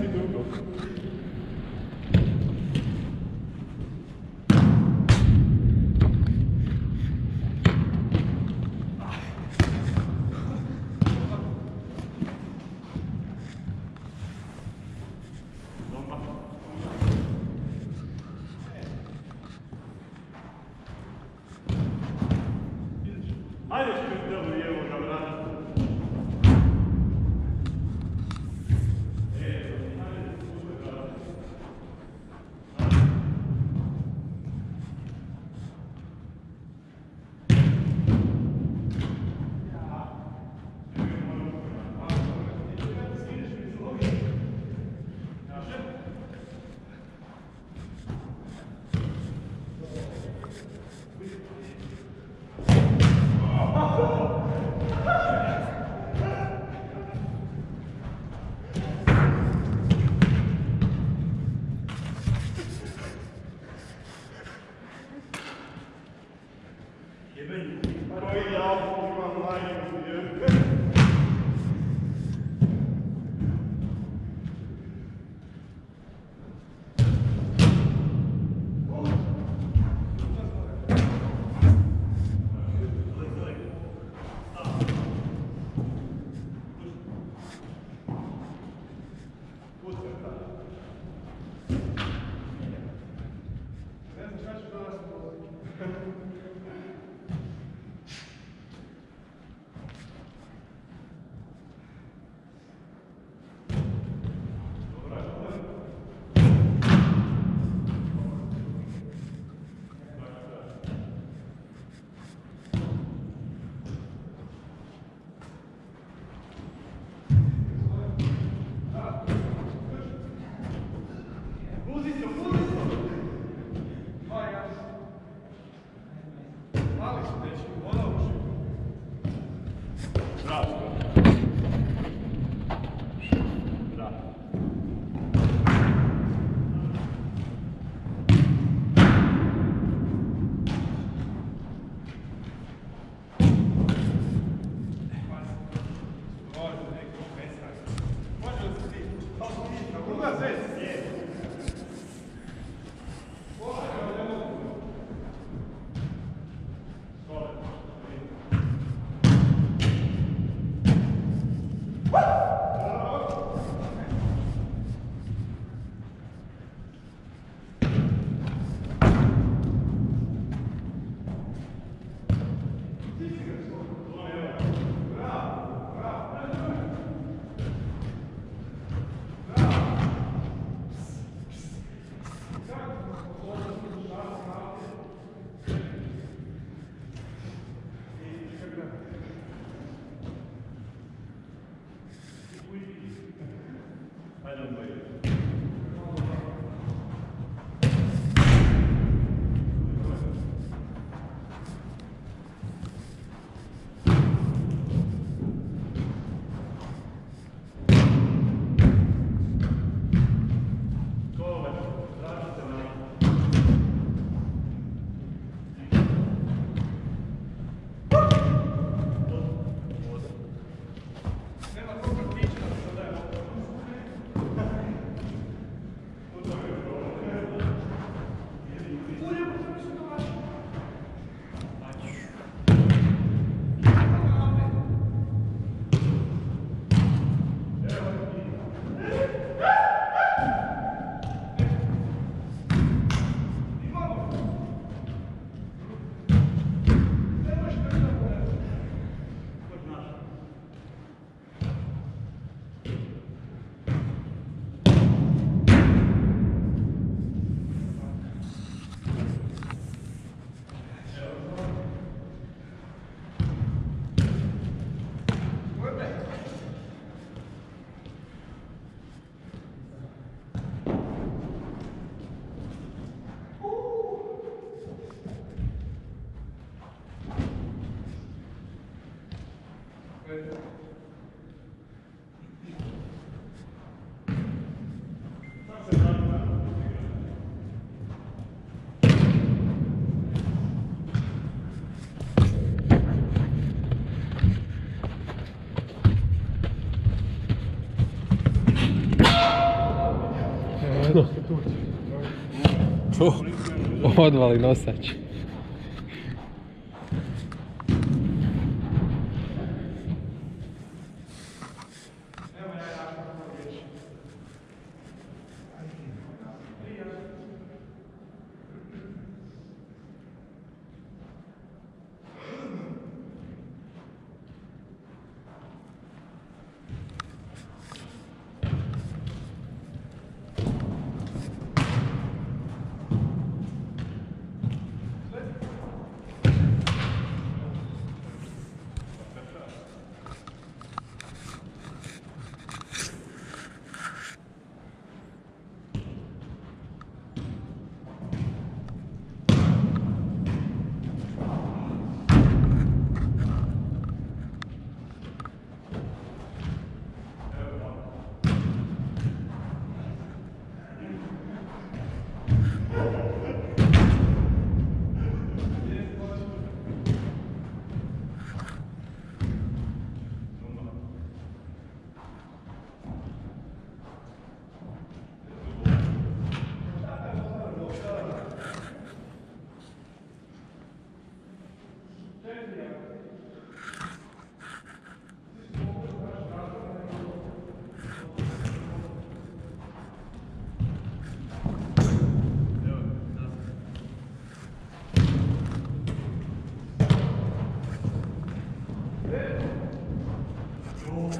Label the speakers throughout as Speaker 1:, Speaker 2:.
Speaker 1: instituto. Alles wird darüber. To, odvali nosač.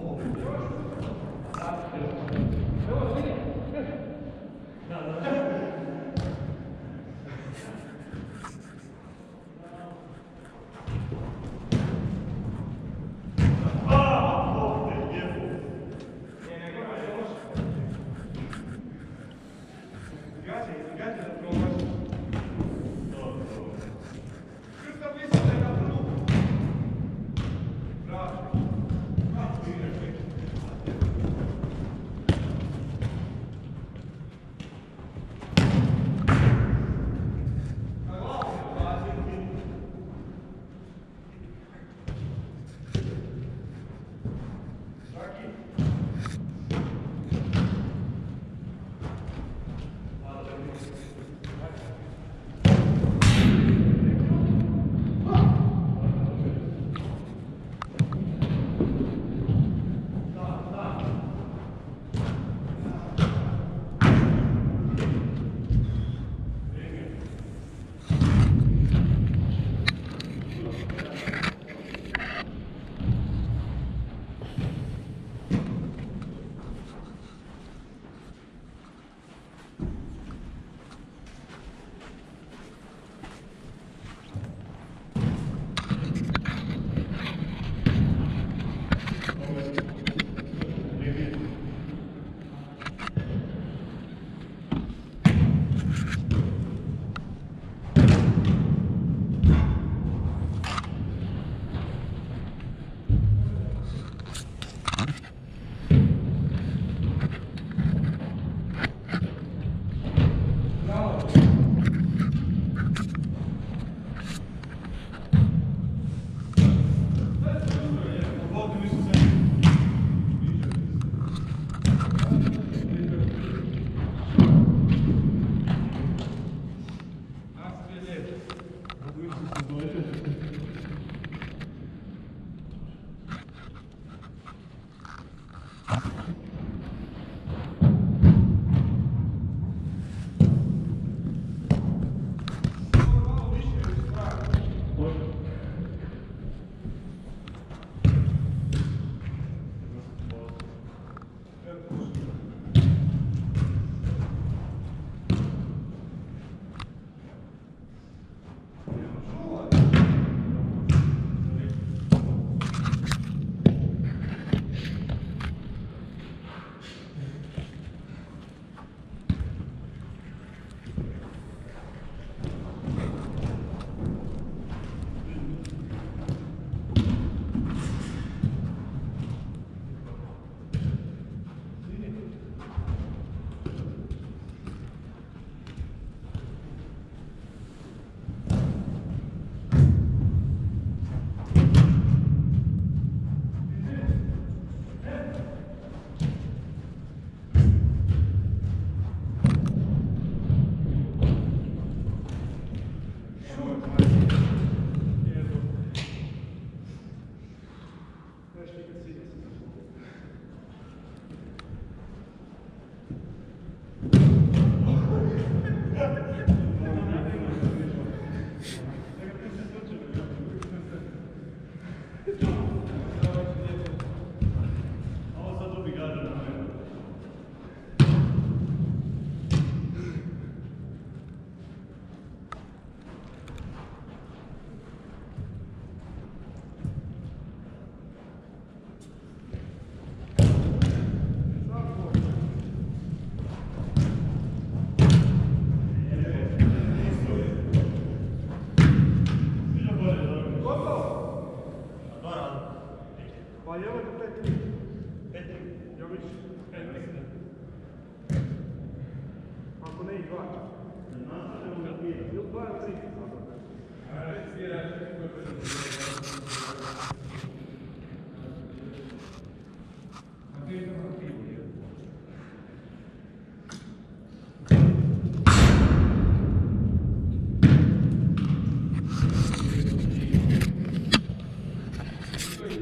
Speaker 1: forward.
Speaker 2: Ako ne i dva. Ili dva ili tri.